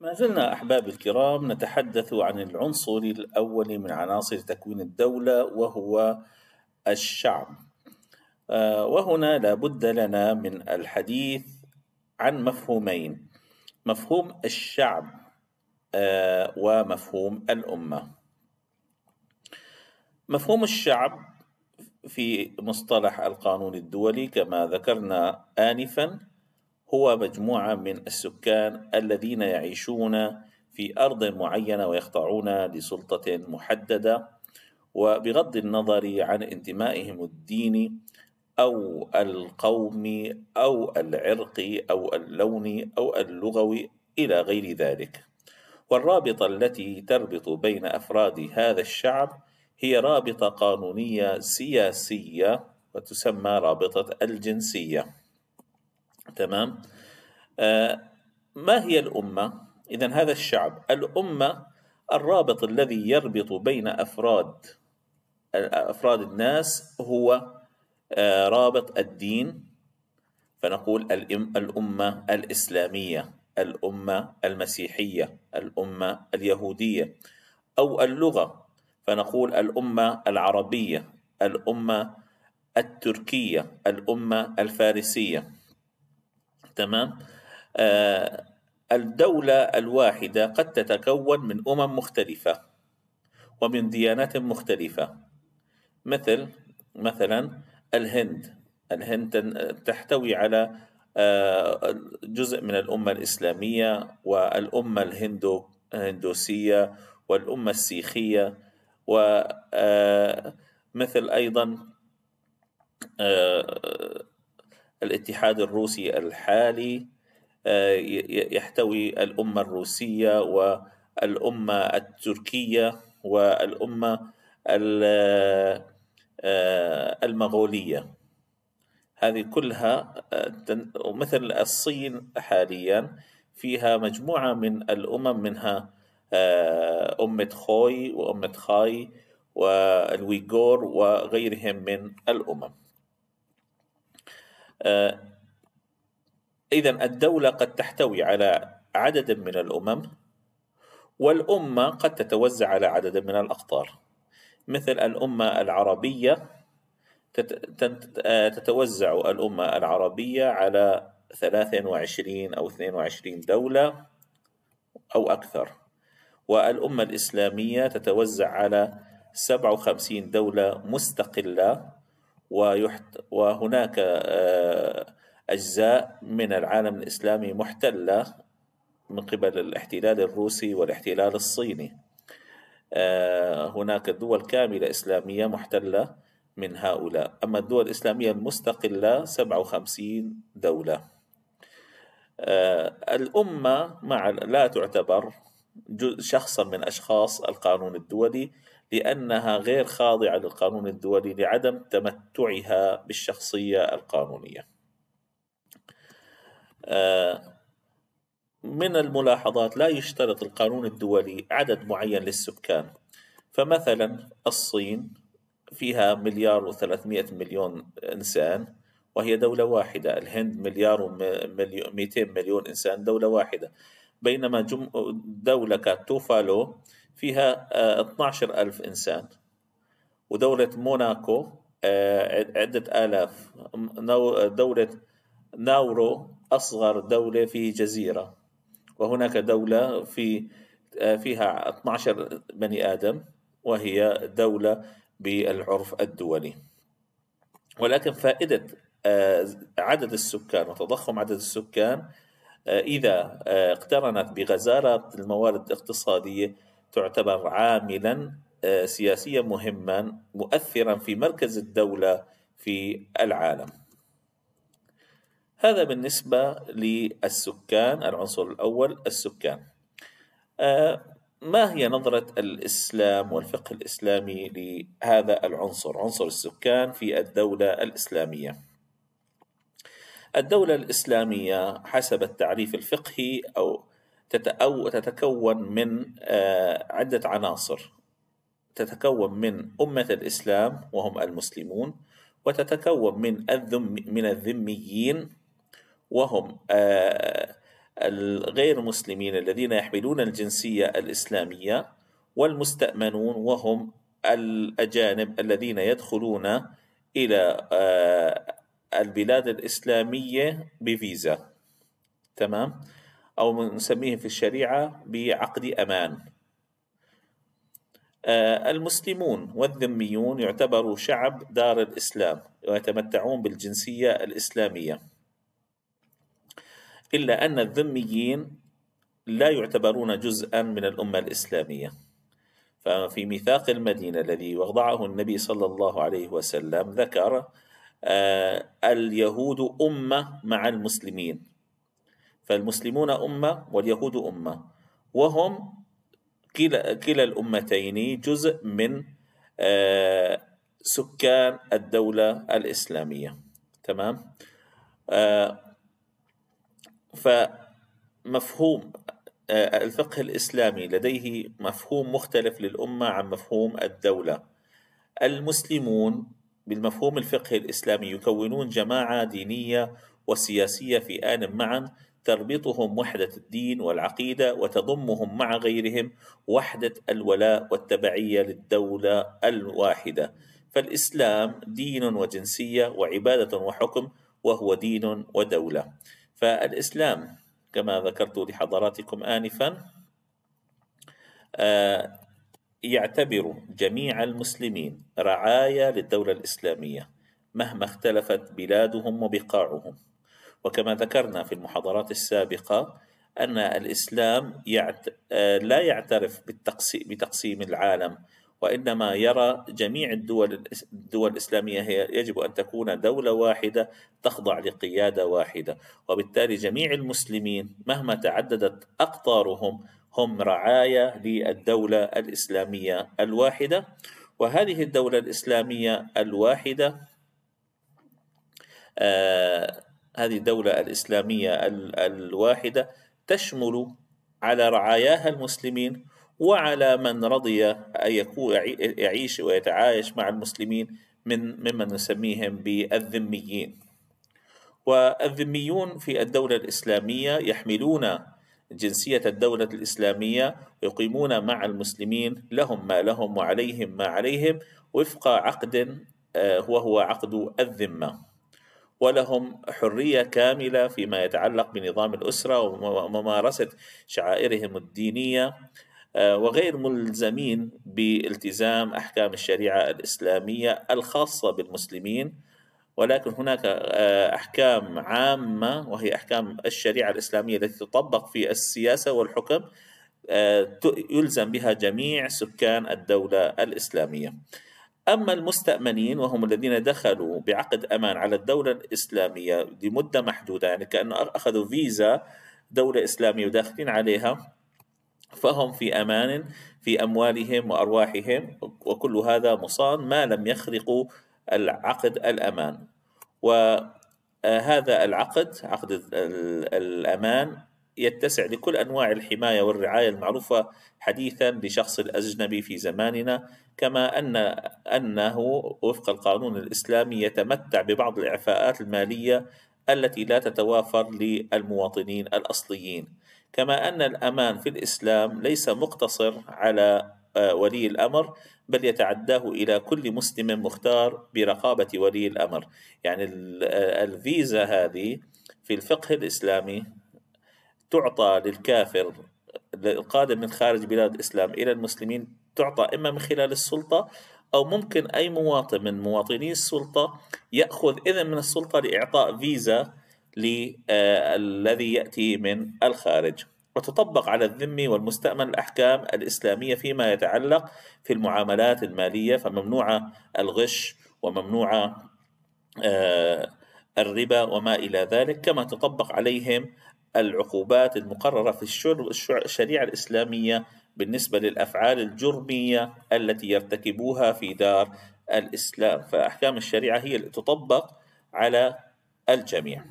ما زلنا أحباب الكرام نتحدث عن العنصر الأول من عناصر تكوين الدولة وهو الشعب. آه، وهنا لا بد لنا من الحديث عن مفهومين مفهوم الشعب آه، ومفهوم الأمة. مفهوم الشعب في مصطلح القانون الدولي كما ذكرنا آنفا هو مجموعة من السكان الذين يعيشون في أرض معينة ويخضعون لسلطة محددة وبغض النظر عن انتمائهم الديني أو القومي أو العرقي أو اللوني أو اللغوي إلى غير ذلك. والرابطة التي تربط بين أفراد هذا الشعب هي رابطة قانونية سياسية وتسمى رابطة الجنسية. تمام آه ما هي الأمة؟ إذا هذا الشعب الأمة الرابط الذي يربط بين أفراد أفراد الناس هو آه رابط الدين فنقول الأمة الإسلامية الأمة المسيحية الأمة اليهودية أو اللغة فنقول الأمة العربية الأمة التركية الأمة الفارسية تمام؟ آه الدولة الواحدة قد تتكون من أمم مختلفة ومن ديانات مختلفة. مثل مثلا الهند. الهند تحتوي على آه، جزء من الأمة الإسلامية والأمة الهندوسية والأمة السيخية ومثل أيضا آه، الاتحاد الروسي الحالي آه، يحتوي الأمة الروسية والأمة التركية والأمة آه، المغولية. هذه كلها مثل الصين حاليا فيها مجموعة من الأمم منها آه، أمة خوي وأمة خاي والويغور وغيرهم من الأمم. آه، إذا الدولة قد تحتوي على عدد من الأمم والأمة قد تتوزع على عدد من الأقطار. مثل الأمة العربية آه، تتوزع الأمة العربية على 23 أو 22 دولة أو أكثر. والأمة الإسلامية تتوزع على 57 دولة مستقلة وهناك آه، أجزاء من العالم الإسلامي محتلة من قبل الاحتلال الروسي والاحتلال الصيني. آه، هناك دول كاملة إسلامية محتلة من هؤلاء. أما الدول الإسلامية المستقلة 57 دولة. آه، الأمة مع لا تعتبر شخصا من أشخاص القانون الدولي لأنها غير خاضعة للقانون الدولي لعدم تمتعها بالشخصية القانونية. آه، من الملاحظات لا يشترط القانون الدولي عدد معين للسكان. فمثلا الصين فيها مليار وثلاثمائة مليون إنسان وهي دولة واحدة. الهند مليار ومئتين مليون إنسان دولة واحدة. بينما دولة كاتوفالو فيها 12 آه، ألف إنسان. ودولة موناكو آه، عدة آلاف. دولة ناورو أصغر دولة في جزيرة. وهناك دولة في آه، فيها 12 بني آدم وهي دولة بالعرف الدولي. ولكن فائدة عدد السكان وتضخم عدد السكان إذا اقترنت بغزارة الموارد الاقتصادية تعتبر عاملا آه، سياسيا مهما مؤثرا في مركز الدولة في العالم. هذا بالنسبة للسكان العنصر الأول السكان. ما هي نظرة الإسلام والفقه الإسلامي لهذا العنصر؟ عنصر السكان في الدولة الإسلامية. الدولة الإسلامية حسب التعريف الفقهي أو تتكون من آه، عدة عناصر. تتكون من أمة الإسلام وهم المسلمون وتتكون من الذم من الذميين وهم آه، الغير مسلمين الذين يحملون الجنسية الإسلامية والمستأمنون وهم الأجانب الذين يدخلون إلى آه، البلاد الإسلامية بفيزا. تمام؟ أو نسميه في الشريعة بعقد أمان. آه، المسلمون والذميون يعتبروا شعب دار الإسلام ويتمتعون بالجنسية الإسلامية. إلا أن الذميين لا يعتبرون جزءا من الأمة الإسلامية. ففي ميثاق المدينة الذي وضعه النبي صلى الله عليه وسلم ذكر آه، اليهود أمة مع المسلمين. فالمسلمون أمة واليهود أمة. وهم كلا, كلا الأمتين جزء من آه، سكان الدولة الإسلامية. تمام؟ آه، فمفهوم آه، الفقه الإسلامي لديه مفهوم مختلف للأمة عن مفهوم الدولة. المسلمون بالمفهوم الفقهي الإسلامي يكونون جماعة دينية وسياسية في آن معا تربطهم وحدة الدين والعقيدة وتضمهم مع غيرهم وحدة الولاء والتبعية للدولة الواحدة. فالإسلام دين وجنسية وعبادة وحكم وهو دين ودولة. فالإسلام كما ذكرت لحضراتكم آنفا آه، يعتبر جميع المسلمين رعايا للدولة الإسلامية مهما اختلفت بلادهم وبقاعهم. وكما ذكرنا في المحاضرات السابقة أن الإسلام يعت... آه، لا يعترف بتقسيم العالم وإنما يرى جميع الدول الدول الإسلامية هي يجب أن تكون دولة واحدة تخضع لقيادة واحدة. وبالتالي جميع المسلمين مهما تعددت أقطارهم هم رعايا للدولة الإسلامية الواحدة. وهذه الدولة الإسلامية الواحدة آه هذه الدولة الإسلامية الواحدة تشمل على رعاياها المسلمين وعلى من رضي أن يكون يعيش ويتعايش مع المسلمين من ممن نسميهم بالذميين. والذميون في الدولة الإسلامية يحملون جنسية الدولة الإسلامية يقيمون مع المسلمين لهم ما لهم وعليهم ما عليهم وفق عقد آه، وهو عقد الذمة. ولهم حرية كاملة فيما يتعلق بنظام الأسرة وممارسة شعائرهم الدينية آه، وغير ملزمين بالتزام أحكام الشريعة الإسلامية الخاصة بالمسلمين. ولكن هناك آه، أحكام عامة وهي أحكام الشريعة الإسلامية التي تطبق في السياسة والحكم آه، يلزم بها جميع سكان الدولة الإسلامية. أما المستأمنين وهم الذين دخلوا بعقد أمان على الدولة الإسلامية لمدة محدودة يعني كأنه أخذوا فيزا دولة إسلامية وداخلين عليها فهم في أمان في أموالهم وأرواحهم وكل هذا مصان ما لم يخرقوا العقد الأمان. وهذا العقد عقد الأمان يتسع لكل أنواع الحماية والرعاية المعروفة حديثا لشخص الأجنبي في زماننا كما أن أنه وفق القانون الإسلامي يتمتع ببعض الإعفاءات المالية التي لا تتوافر للمواطنين الأصليين. كما أن الأمان في الإسلام ليس مقتصر على آه، ولي الأمر بل يتعداه إلى كل مسلم مختار برقابة ولي الأمر. يعني آه، الفيزا هذه في الفقه الإسلامي تعطى للكافر القادم من خارج بلاد الإسلام إلى المسلمين تعطى إما من خلال السلطة أو ممكن أي مواطن من مواطني السلطة يأخذ إذن من السلطة لإعطاء فيزا للذي يأتي من الخارج. وتطبق على الذمي والمستأمن الأحكام الإسلامية فيما يتعلق في المعاملات المالية فممنوعة الغش وممنوعة آه، الربا وما إلى ذلك كما تطبق عليهم العقوبات المقررة في الشريعة الإسلامية بالنسبة للأفعال الجرمية التي يرتكبوها في دار الإسلام. فأحكام الشريعة هي اللي تطبق على الجميع.